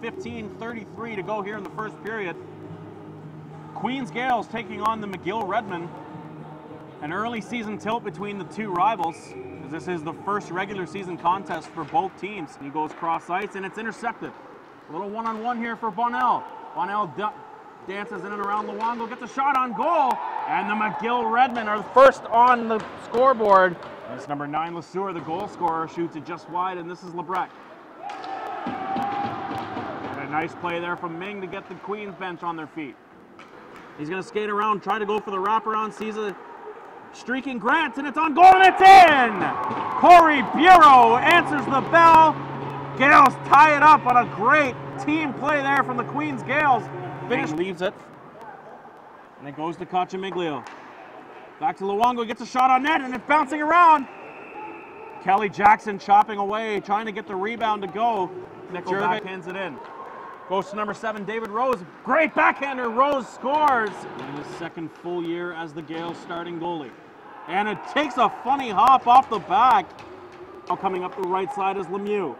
15:33 to go here in the first period. Queens Gaels taking on the McGill Redmen. An early season tilt between the two rivals. As this is the first regular season contest for both teams. He goes cross ice and it's intercepted. A little one-on-one here for Bonnell. Bonnell dances in and around Luongo, gets a shot on goal, and the McGill Redmen are first on the scoreboard. This number nine, Lesueur, the goal scorer, shoots it just wide, and this is Lebrecq. Nice play there from Ming to get the Queens bench on their feet. He's going to skate around, try to go for the wraparound, sees a streaking Grant, and it's on goal, and it's in! Corey Bureau answers the bell. Gaels tie it up on a great team play there from the Queens Gaels. Finish leaves it. And it goes to Cocciamiglio. Back to Luongo, gets a shot on net, and it's bouncing around. Kelly Jackson chopping away, trying to get the rebound to go. Nick backhands it in. Goes to number seven, David Rose. Great backhander. Rose scores in his second full year as the Gaels starting goalie. And it takes a funny hop off the back. Now coming up the right side is Lemieux.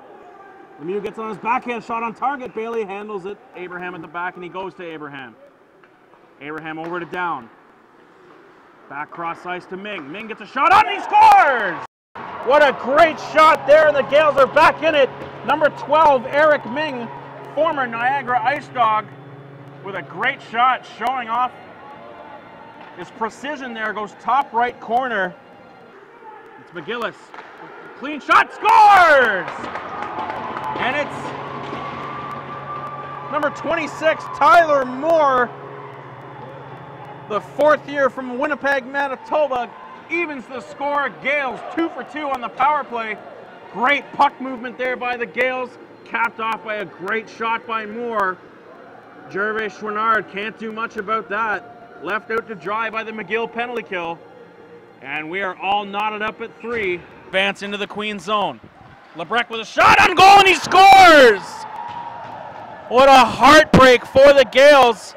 Lemieux gets on his backhand shot on target. Bailey handles it. Abraham at the back, and he goes to Abraham. Abraham over to down. Back cross ice to Ming. Ming gets a shot on, and he scores! What a great shot there, and the Gaels are back in it. Number 12, Eric Ming former Niagara Ice Dog with a great shot showing off his precision there, goes top right corner. It's McGillis. Clean shot, scores! And it's number 26, Tyler Moore, the fourth year from Winnipeg, Manitoba, evens the score. Gaels two for two on the power play. Great puck movement there by the Gaels capped off by a great shot by Moore. Gervais Chouinard can't do much about that. Left out to dry by the McGill penalty kill. And we are all knotted up at three. Advance into the Queen zone. Lebrecq with a shot on goal and he scores! What a heartbreak for the Gaels.